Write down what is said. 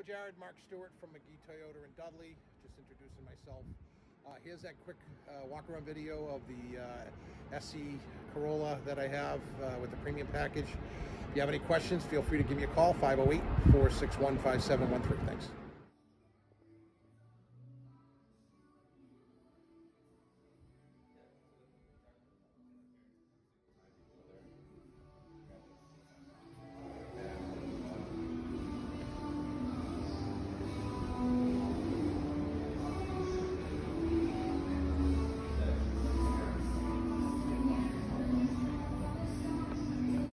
Hello, Jared. Mark Stewart from McGee Toyota in Dudley. Just introducing myself. Uh, here's that quick uh, walk-around video of the uh, SE Corolla that I have uh, with the premium package. If you have any questions, feel free to give me a call, 508-461-5713. Thanks.